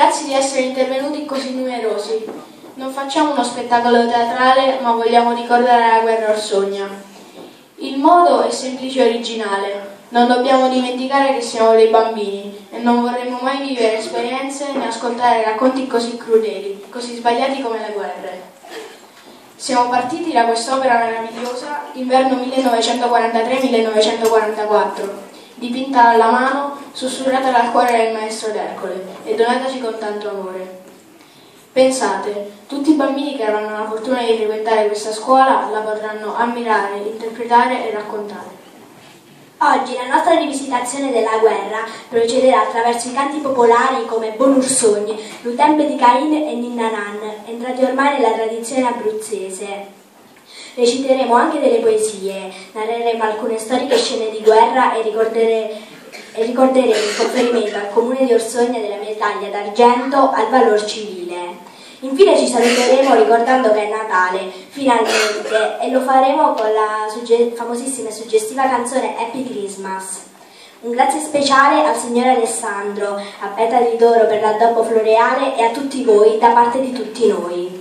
Grazie di essere intervenuti così numerosi. Non facciamo uno spettacolo teatrale, ma vogliamo ricordare la guerra Orsogna. Il modo è semplice e originale. Non dobbiamo dimenticare che siamo dei bambini e non vorremmo mai vivere esperienze né ascoltare racconti così crudeli, così sbagliati come le guerre. Siamo partiti da quest'opera meravigliosa, inverno 1943-1944 dipinta alla mano, sussurrata dal cuore del maestro d'Ercole e donataci con tanto amore. Pensate, tutti i bambini che avranno la fortuna di frequentare questa scuola la potranno ammirare, interpretare e raccontare. Oggi la nostra rivisitazione della guerra procederà attraverso i canti popolari come Bonursogni, Lutembe di Cain e Ninna Nan, entrati ormai nella tradizione abruzzese. Reciteremo anche delle poesie, narreremo alcune storiche scene di guerra e, e ricorderemo il conferimento al comune di Orsogna della medaglia d'argento al valor civile. Infine ci saluteremo ricordando che è Natale, finalmente, e lo faremo con la sugge famosissima e suggestiva canzone Happy Christmas. Un grazie speciale al signor Alessandro, a Petali d'Oro per l'addobbo floreale e a tutti voi da parte di tutti noi.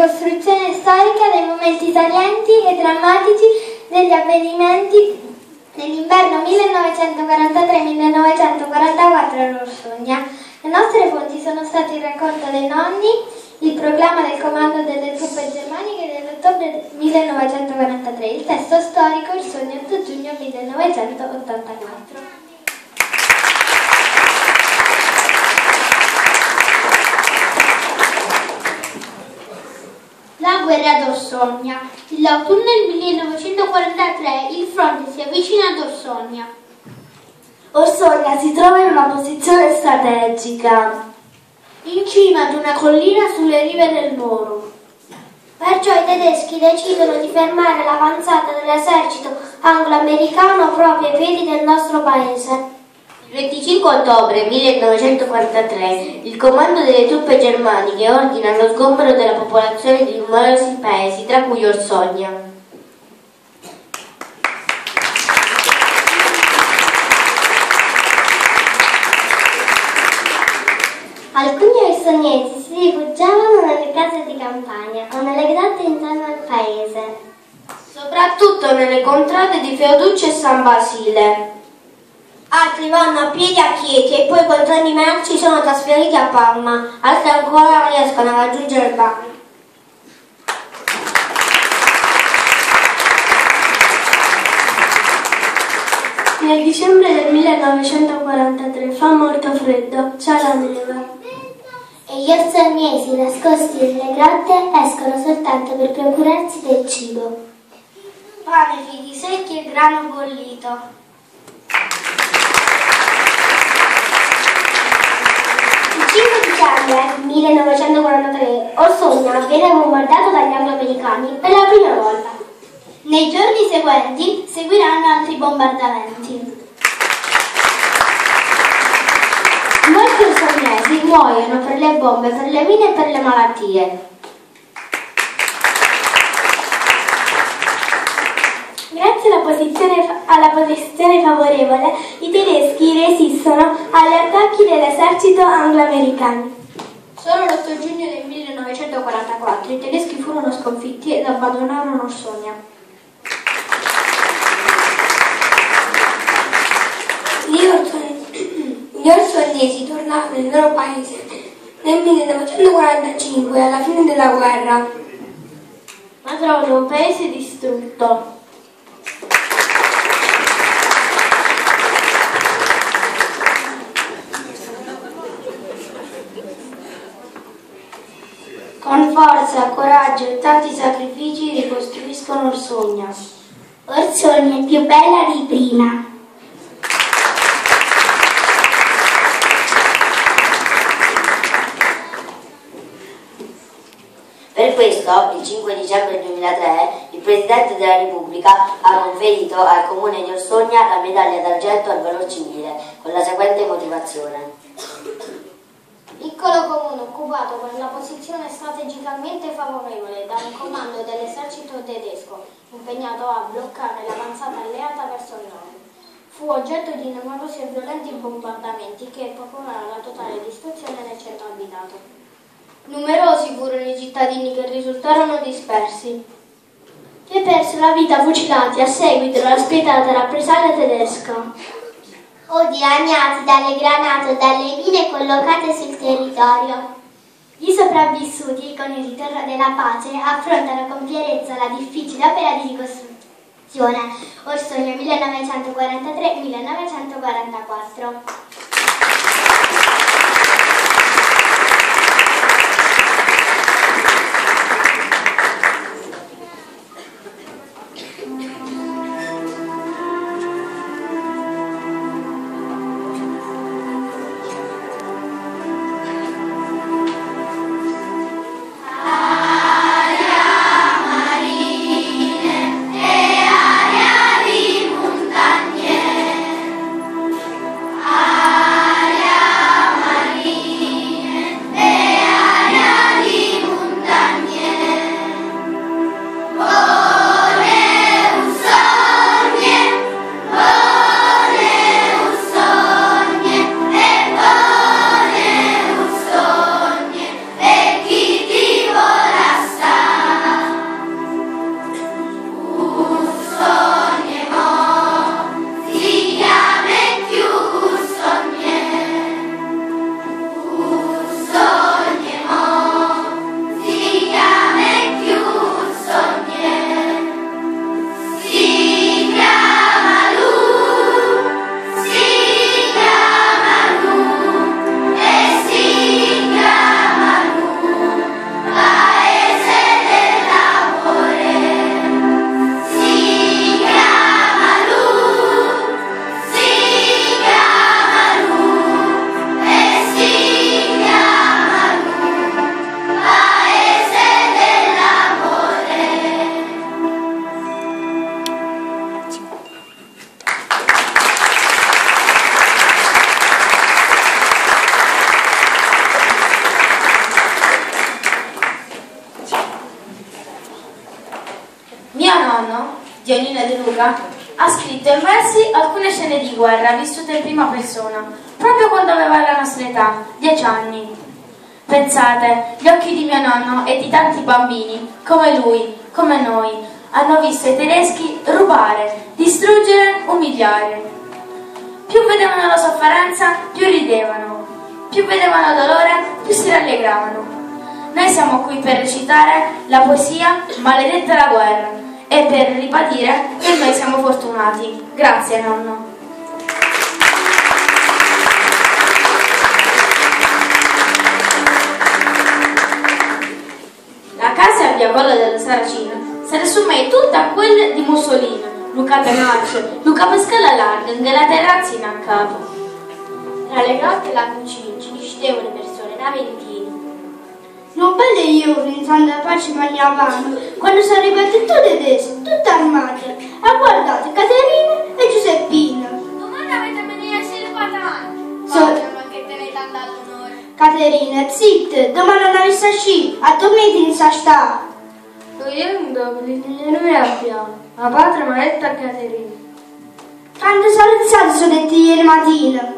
Ricostruzione storica dei momenti salienti e drammatici degli avvenimenti dell'inverno 1943-1944 a Rossogna. Le nostre fonti sono state il racconto dei nonni, il proclama del comando delle truppe germaniche dell'ottobre 1943, il testo storico il sogno 8 giugno 1984. Guerra d'Orsogna. L'autunno del 1943 il fronte si avvicina ad Orsogna. Orsogna si trova in una posizione strategica, in cima ad una collina sulle rive del Moro. Perciò i tedeschi decidono di fermare l'avanzata dell'esercito anglo-americano proprio ai piedi del nostro paese. Il 25 ottobre 1943 il comando delle truppe germaniche ordina lo sgombero della popolazione di numerosi paesi, tra cui Orsogna. Alcuni orsognesi si rifugiavano nelle case di campagna o nelle grotte intorno al paese. Soprattutto nelle contrade di Feuduccio e San Basile. Altri vanno a piedi a Chieti e poi con treni merci sono trasferiti a Parma, altri ancora riescono a raggiungere il Bari. Nel dicembre del 1943 fa molto freddo, c'è la neve. E gli orsoniesi nascosti nelle grotte escono soltanto per procurarsi del cibo. Pane, figli secchi e grano bollito. 5 dicembre 1943 Orsogna viene bombardato dagli anglo-americani per la prima volta. Nei giorni seguenti seguiranno altri bombardamenti. Molti orsognesi muoiono per le bombe, per le mine e per le malattie. Grazie alla posizione, alla posizione, favorevole, i tedeschi resistono agli attacchi dell'esercito anglo-americano. Solo l'8 giugno del 1944 i tedeschi furono sconfitti ed abbandonarono Orsogna. Gli orsognesi tornarono nel loro paese nel 1945, alla fine della guerra. Ma trovano un paese distrutto, Con forza, coraggio e tanti sacrifici ricostruiscono Orsogna. Orsogna è più bella di prima. Per questo, il 5 dicembre 2003, il Presidente della Repubblica ha conferito al Comune di Orsogna la medaglia d'argento al valor civile, con la seguente motivazione. Piccolo comune occupato per la posizione strategicamente favorevole da un comando dell'esercito tedesco impegnato a bloccare l'avanzata alleata verso il nord. Fu oggetto di numerosi e violenti bombardamenti che procurarono la totale distruzione del centro abitato. Numerosi furono i cittadini che risultarono dispersi. Che persero la vita fucilati a seguito della spietata rappresaglia tedesca. O dilaniati dalle granate o dalle mine collocate sul territorio. Gli sopravvissuti, con il ritorno della pace, affrontano con fierezza la difficile opera di ricostruzione. Orsogno 1943-1944. Guerra vissute in prima persona, proprio quando aveva la nostra età, dieci anni. Pensate, gli occhi di mio nonno e di tanti bambini, come lui, come noi, hanno visto i tedeschi rubare, distruggere, umiliare. Più vedevano la sofferenza, più ridevano. Più vedevano dolore, più si rallegravano. Noi siamo qui per recitare la poesia Maledetta la guerra e per ribadire che noi siamo fortunati. Grazie nonno. La casa a Via Colla della Saracina si riassume tutta a quella di Mussolini, Luca Tenaccio, Luca Pascala Larga, la terrazzina a capo. Tra le grotte e la cucina ci discendevano persone, una ventina. Non belle io in Santa Pace mangiavano, quando sono arrivati tutti tedeschi, tutte armate. Ha guardato Caterina e Giuseppina. Domani avete venuto a Silvatano. So- che tenete andato l'onore. Caterina, zitte, domani non avessi sci, a dormire in sta. Togliendo l'ingegnere abbiamo, la patria maledetta Caterina. Quante soldi sono detti ieri mattina?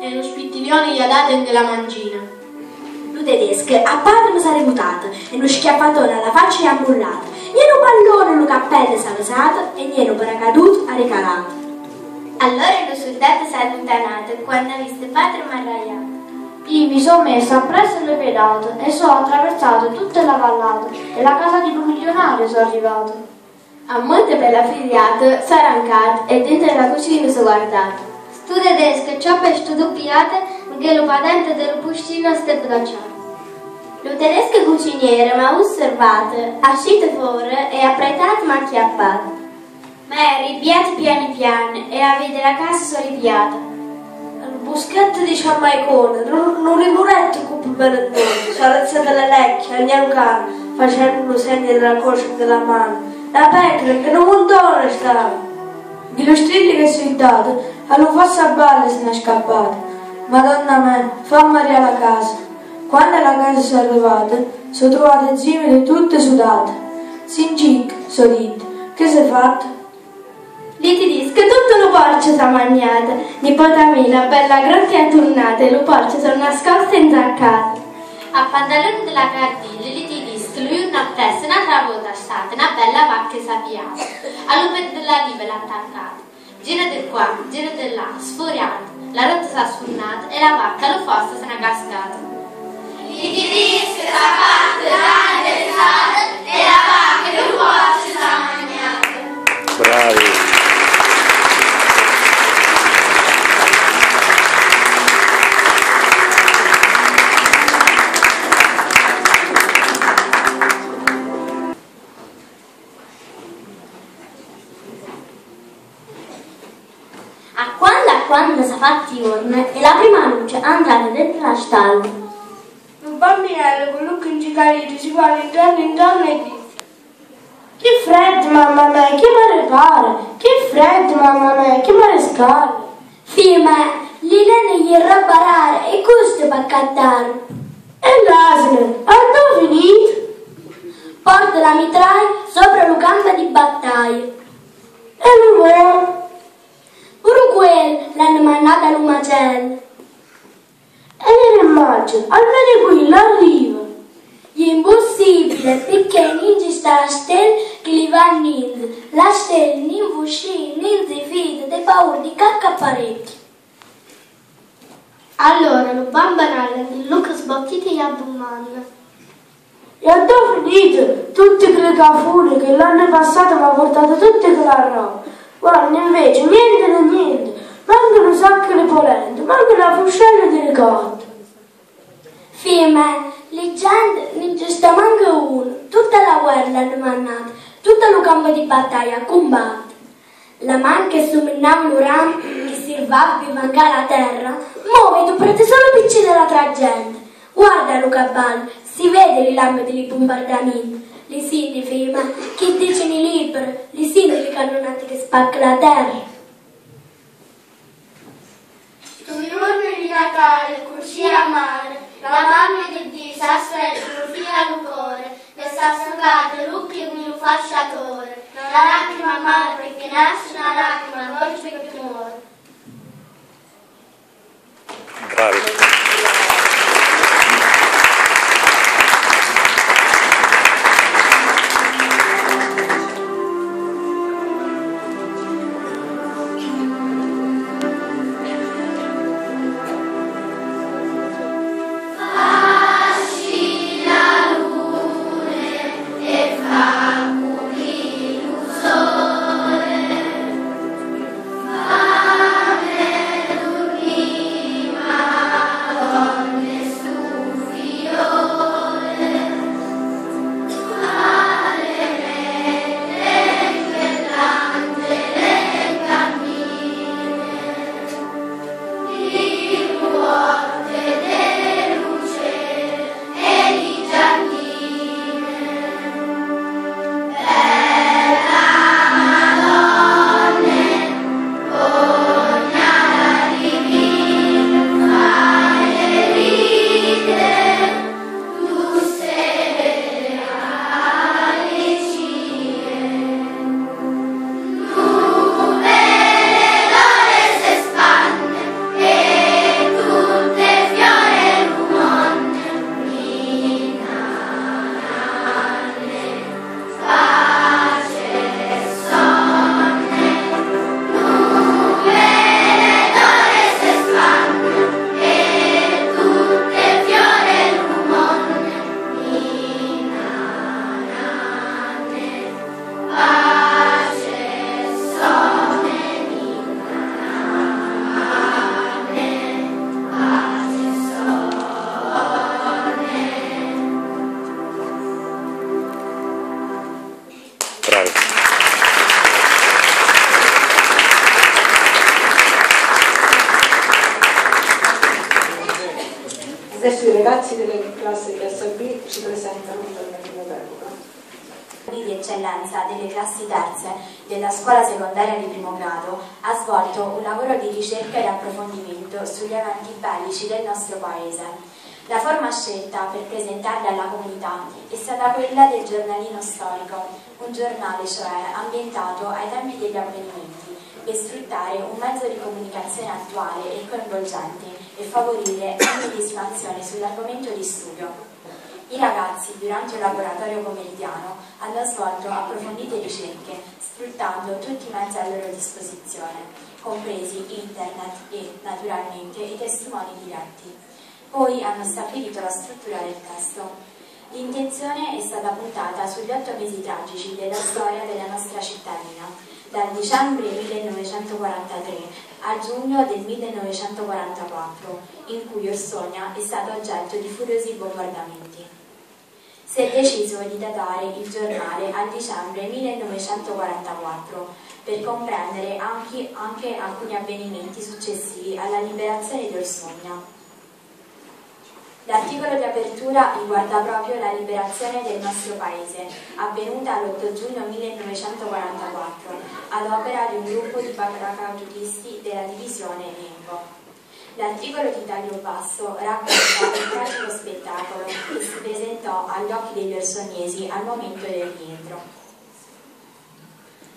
E lo spittiglione gli ha dato anche la mangina. Lu tedesche a padre mi sarei mutata e uno schiaffatone alla faccia e ammullata. Niente un pallone lo cappello si è alzato e niente un paracaduto ha ricalato. Allora lo soldato si è allontanato quando ha visto padre mi ha arraiato. Io mi sono messa appresso le pedate e sono attraversato tutta la vallata e la casa di un milionario sono arrivato. A molte per la figliata sono arrancato e dentro la cucina sono guardato. Stu tedesco ciò per stu doppiate che lo patente del buscino ste bracciato. Lo tedesco cuciniere mi ha osservato, ha uscito fuori e ha pretato ma acchiappato. Mary, piatti piani piani e avete la casa soripiata. Il buschetto di Ciamaicone, non, non rimuretto con Benettone, salezza delle lecchie, andiamo caro, facendo segni della croce della mano. La pecora che non montone stava. Di lo strilli che si è dato, allo fosse a balle se ne è scappato. Madonna me, fa Maria la casa. Quando alla casa sono arrivate, sono trovate zimile tutte sudate. Singic, so dite, che si è fatto? Li ti disco, tutto lo porcio s'ha mangiato. Nipota mia, bella grotta e tornata, e lo porcio sono nascoste in zaccato. A pantalone della cardina, li ti disco, lui una testa, un'altra volta stata, una bella vacca sapiata. All'ume della live l'ha attaccata. Gira di qua, gira di là, sfuriata. La rotta si è sfurnata e la vacca lo fossa se n'è cascata. Li ti disco, la parte, grande, e la vacca lo porcio s'ha mangiato. Bravi. Fatti orme e la prima luce andrà dentro la stalla. Un bambinello con l'occhio incicalito si guarda intorno intorno e dice Che freddo mamma mia, che mare pare, che freddo mamma mia, che mare scale. Fime, l'Ilene gli barare e questo per cattare. E l'asino, hanno finito? Porta la mitraia sopra lo campo di battaglia. E l'uomo? Quel l'hanno mandato al macello. E ne immagino, almeno qui l'arriva. È impossibile perché non ci sta la stella che li va a niente. La stella non uscì, non si fida, di paura di cacca parecchio. Allora lo bambanale di Luca sbottiti e addumanda. E a dove finito? Tutti quelle cafune che l'anno passato mi ha portato tutte quella roba. Guarda, invece, niente da niente. Manca un sacco di polente, manca una fuscella di ricotta. Fime, le gente non ci sta manca uno. Tutta la guerra l'hanno mandata, tutto il campo di battaglia a combattere. La man che somminava l'uran che servava per mancare la terra, muove tu prete solo piccini della tra gente. Guarda Luca Bal, si vede le lampe dei bombardamenti. Li senti, fima, chi dice i libri, li senti le cannonate che spacca la terra. Sul giorno di Natale, così amare, la mamma di Dio s'aspetta un figlio al cuore, e sta asciugata l'occhio di un fasciatore. La lacrima amara perché nasce una lacrima dolce che muore. Bravi. Scuola secondaria di primo grado, ha svolto un lavoro di ricerca e approfondimento sugli eventi bellici del nostro paese. La forma scelta per presentarli alla comunità è stata quella del giornalino storico, un giornale cioè ambientato ai tempi degli avvenimenti, per sfruttare un mezzo di comunicazione attuale e coinvolgente e favorire ogni disfazione sull'argomento di studio. I ragazzi, durante il laboratorio pomeridiano, hanno svolto approfondite ricerche, sfruttando tutti i mezzi a loro disposizione, compresi internet e, naturalmente, i testimoni diretti. Poi hanno stabilito la struttura del testo. L'intenzione è stata puntata sugli otto mesi tragici della storia della nostra cittadina, dal dicembre 1943 a giugno del 1944, in cui Orsogna è stata oggetto di furiosi bombardamenti. Si è deciso di datare il giornale al dicembre 1944 per comprendere anche, anche alcuni avvenimenti successivi alla liberazione di Orsogna. L'articolo di apertura riguarda proprio la liberazione del nostro paese, avvenuta l'8 giugno 1944, ad opera di un gruppo di paracadutisti della divisione Nembo. L'articolo di taglio basso racconta il tragico spettacolo che si presentò agli occhi degli orsognesi al momento del rientro.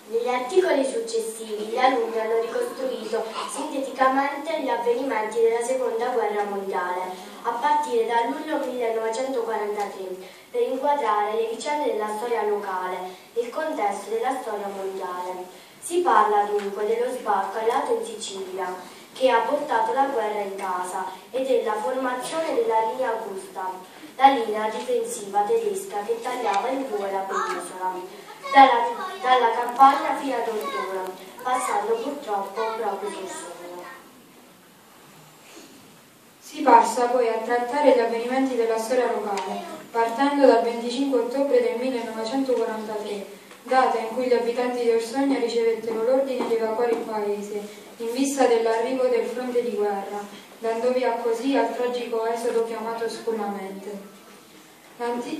Negli articoli successivi gli alunni hanno ricostruito sinteticamente gli avvenimenti della seconda guerra mondiale, a partire da luglio 1943, per inquadrare le vicende della storia locale e il contesto della storia mondiale. Si parla dunque dello sbarco all'alto in Sicilia, che ha portato la guerra in casa, e della formazione della linea Augusta, la linea difensiva tedesca che tagliava in due la penisola dalla, dalla campagna fino ad Ortona, passando purtroppo proprio sul sogno. Si passa poi a trattare gli avvenimenti della storia locale, partendo dal 25 ottobre del 1943, data in cui gli abitanti di Orsogna ricevettero l'ordine di evacuare il paese, in vista dell'arrivo del fronte di guerra, dando via così al tragico esodo chiamato scollamento.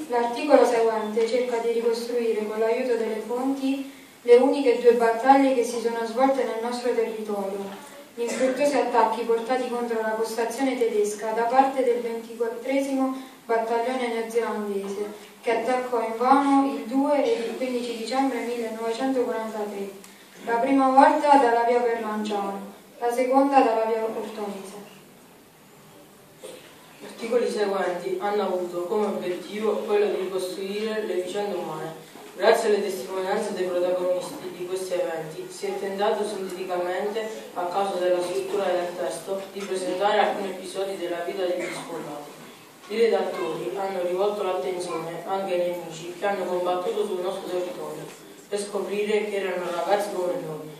L'articolo seguente cerca di ricostruire con l'aiuto delle fonti le uniche due battaglie che si sono svolte nel nostro territorio, gli infruttuosi attacchi portati contro la postazione tedesca da parte del 24 battaglione neozelandese, che attaccò in vano il 2 e il 15 dicembre 1943, la prima volta dalla via per Lanciano, la seconda dalla via Portonese. Gli articoli seguenti hanno avuto come obiettivo quello di ricostruire le vicende umane. Grazie alle testimonianze dei protagonisti di questi eventi si è tentato sinteticamente, a causa della struttura del testo, di presentare alcuni episodi della vita degli sfollati. I redattori hanno rivolto l'attenzione anche ai nemici che hanno combattuto sul nostro territorio per scoprire che erano ragazzi noi,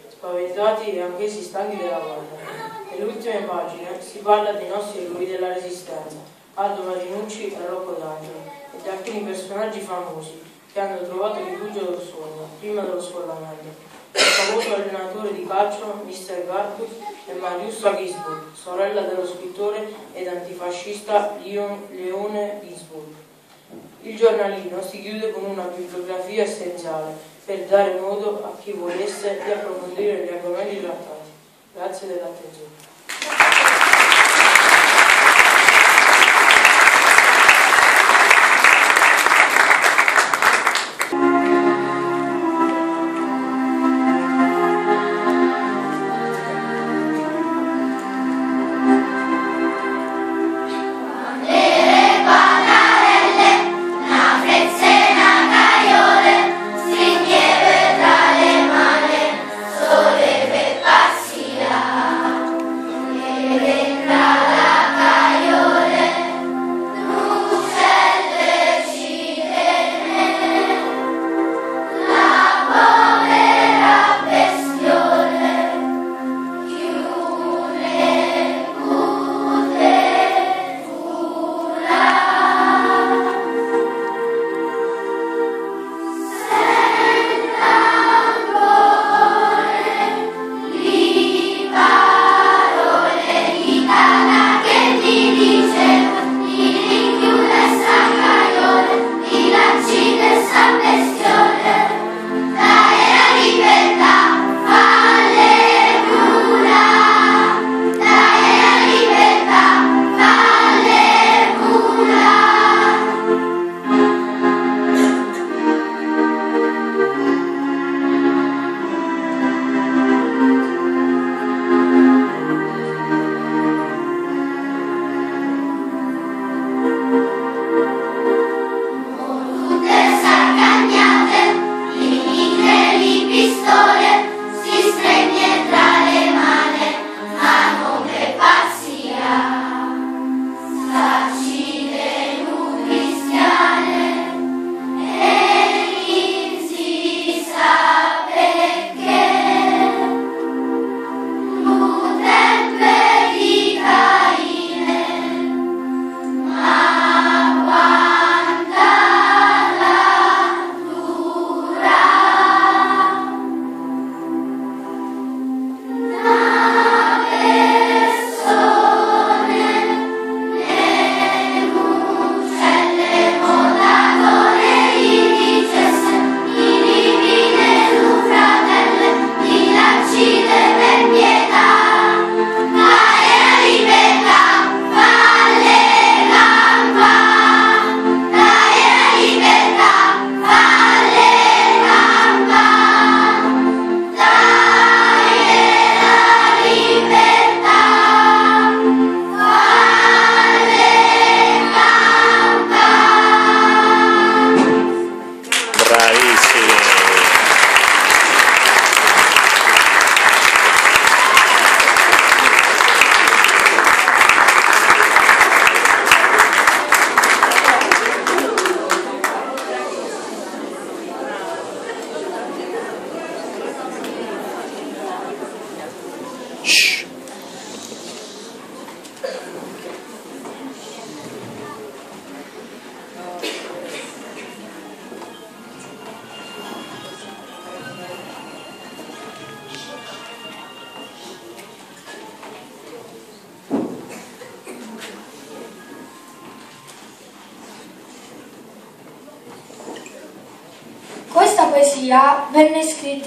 spaventati e anch'essi stanchi della guerra. Nelle ultime pagine si parla dei nostri eroi della Resistenza, Aldo Marinucci e Rocco D'Angelo, e di alcuni personaggi famosi che hanno trovato rifugio del sogno prima dello scollamento. Il famoso allenatore di calcio Mr. Garbutt e Mariussa Gisburg, sorella dello scrittore ed antifascista Leone Gisburg. Il giornalino si chiude con una bibliografia essenziale per dare modo a chi volesse di approfondire gli argomenti trattati. Grazie dell'attenzione.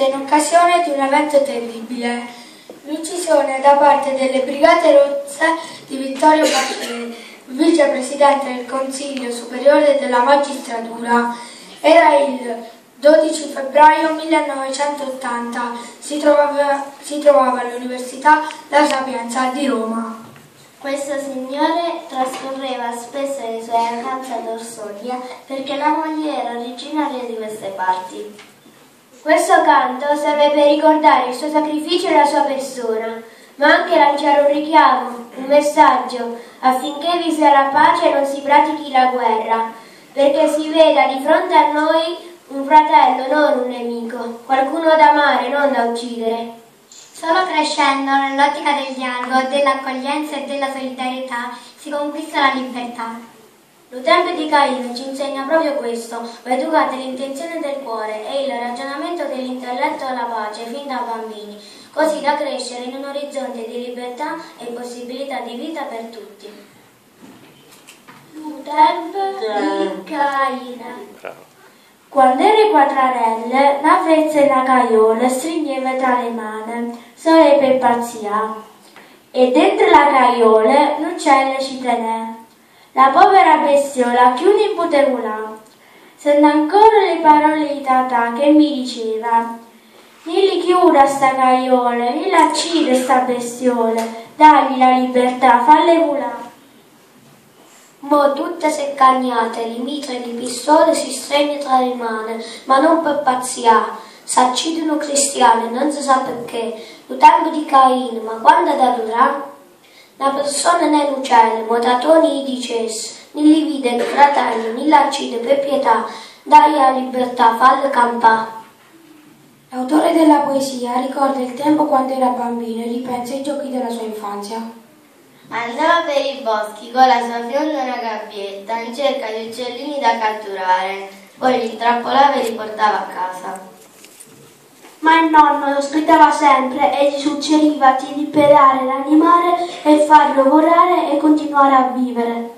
In occasione di un evento terribile, l'uccisione da parte delle Brigate Rosse di Vittorio Bacchini, vicepresidente del Consiglio Superiore della Magistratura. Era il 12 febbraio 1980, si trovava, si trovava all'Università La Sapienza di Roma. Questo signore trascorreva spesso le sue vacanze ad Orsonia perché la moglie era originaria di queste parti. Questo canto serve per ricordare il suo sacrificio e la sua persona, ma anche lanciare un richiamo, un messaggio, affinché vi sia la pace e non si pratichi la guerra, perché si veda di fronte a noi un fratello, non un nemico, qualcuno da amare, non da uccidere. Solo crescendo nell'ottica del dialogo, dell'accoglienza e della solidarietà si conquista la libertà. L'Utempe di Caino ci insegna proprio questo, va educate l'intenzione del cuore e il ragionamento dell'intelletto alla pace fin da bambini, così da crescere in un orizzonte di libertà e possibilità di vita per tutti. L'Utempe di Caino. Quando eri quattrarelle, la fezza e la caiola stringeva tra le mani, sole per pazzia. E dentro la caiola l'uccello ci teneva. La povera bestiola chiude putevola. Sento ancora le parole di tata che mi diceva Nili chiuda sta caiola, nili accide sta bestiola, dagli la libertà, falle volare. Mo tutte seccagnate, le mitre di pistole si stringe tra le mani, ma non per pazzia. S'accidono cristiani, non si sa perché. Lo tempo di Caino, ma quando da durà? La persona nell'uccello, motatoni i dicessi, ne li vide il fratello, ne l'accide per pietà, dai la libertà, falle campà. L'autore della poesia ricorda il tempo quando era bambino e ripensa ai giochi della sua infanzia. Andava per i boschi con la sua fionda una gabbietta in cerca di uccellini da catturare, poi li intrappolava e li portava a casa. Ma il nonno lo aspettava sempre e gli suggeriva di liberare l'animale e farlo volare e continuare a vivere.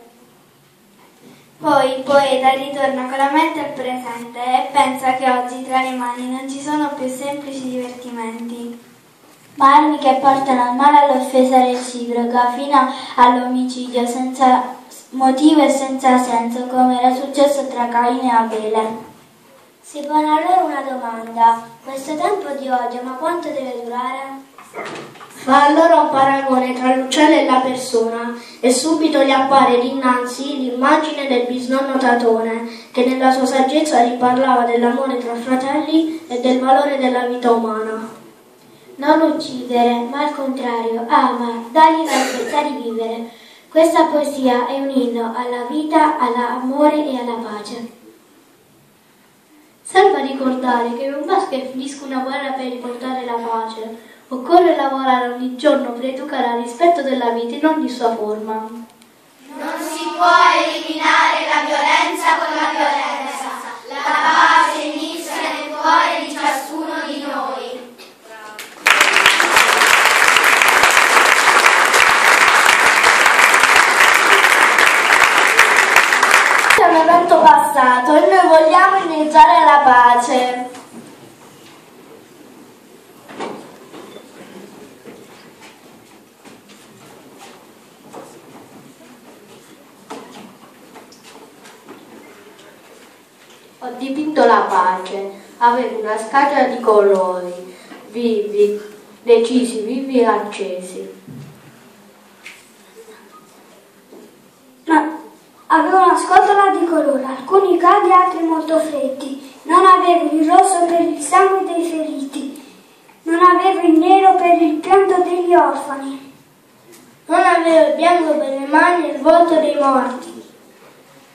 Poi il poeta ritorna con la mente al presente e pensa che oggi tra le mani non ci sono più semplici divertimenti. Ma armi che portano al male all'offesa reciproca fino all'omicidio senza motivo e senza senso, come era successo tra Caino e Abele. Si pone allora una domanda. Questo tempo di odio, ma quanto deve durare? Fa allora un paragone tra l'uccello e la persona e subito gli appare dinanzi l'immagine del bisnonno Tatone che nella sua saggezza gli parlava dell'amore tra fratelli e del valore della vita umana. Non uccidere, ma al contrario, ama, dagli la libertà di vivere. Questa poesia è un inno alla vita, all'amore e alla pace. Serve a ricordare che non basta che finisca una guerra per riportare la pace, occorre lavorare ogni giorno per educare al rispetto della vita in ogni sua forma. Non si può eliminare la violenza con la violenza, la pace inizia nel cuore di ciascuno di noi. È un evento passato e noi vogliamo iniziare la pace. Ho dipinto la pace, avevo una scatola di colori, vivi, decisi, vivi e accesi. Ma avevo una scatola di colore, alcuni caldi, altri molto freddi. Non avevo il rosso per il sangue dei feriti. Non avevo il nero per il pianto degli orfani. Non avevo il bianco per le mani e il volto dei morti.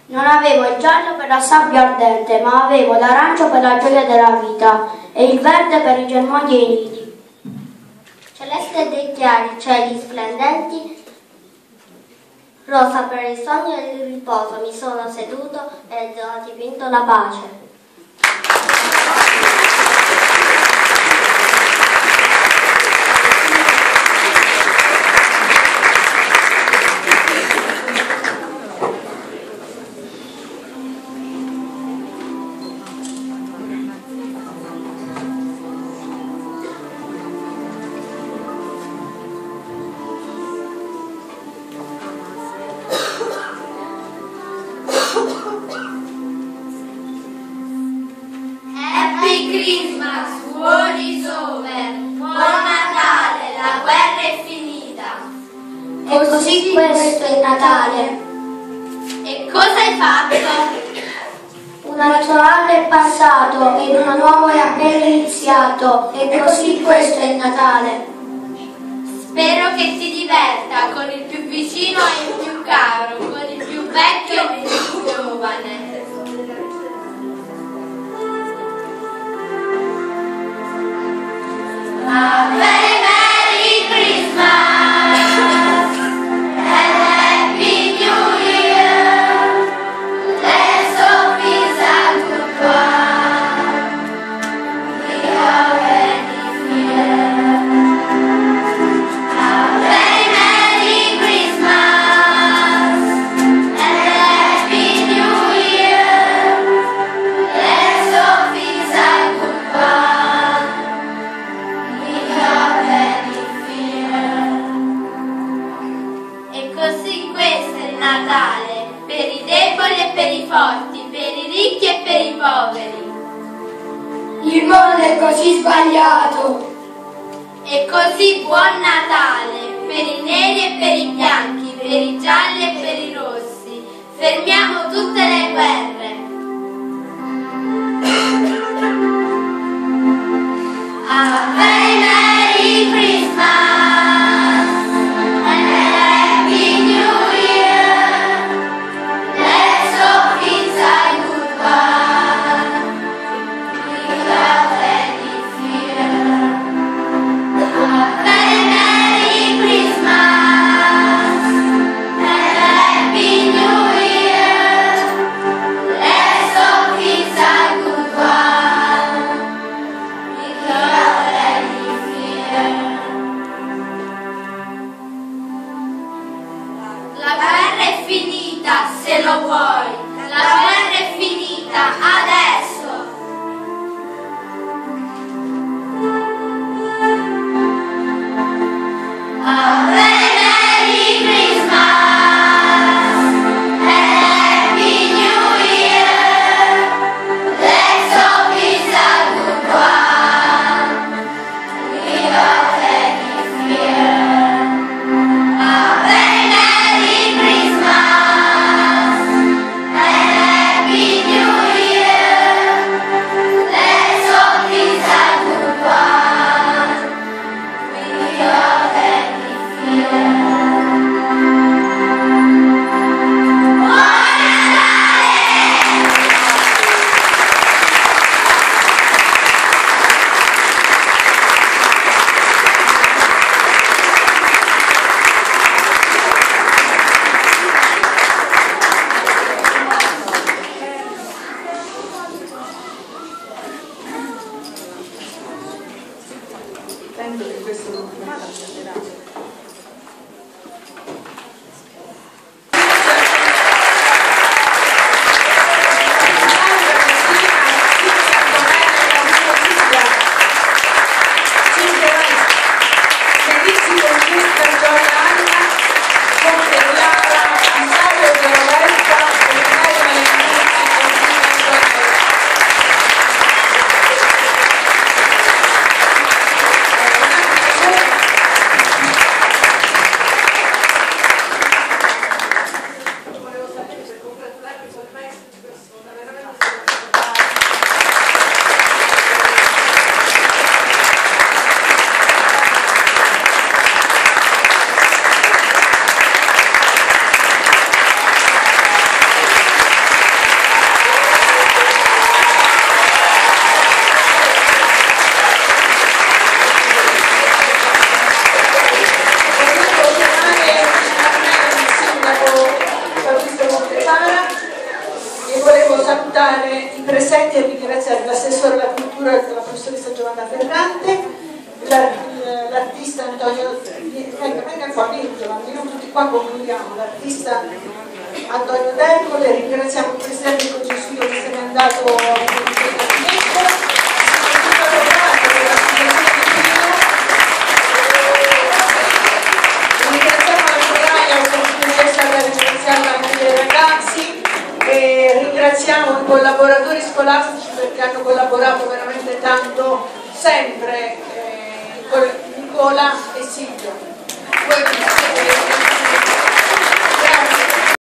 Non avevo il giallo per la sabbia ardente, ma avevo l'arancio per la gioia della vita e il verde per i germogli e i nidi. Celeste dei chiari, cieli splendenti, rosa per il sogno e il riposo, mi sono seduto ed ho dipinto la pace. Così questo è Natale. E cosa hai fatto? Un altro anno è passato ed una nuova è appena iniziato e ecco, così questo è Natale. Spero che ti diverta con il più vicino e il più caro, con il più vecchio e il più giovane. Merry Merry Christmas! forti, per i ricchi e per i poveri. Il mondo è così sbagliato. E così buon Natale, per i neri e per i bianchi, per i gialli e per i rossi. Fermiamo tutte le guerre. Amen. finita se lo vuoi, la guerra è finita adesso.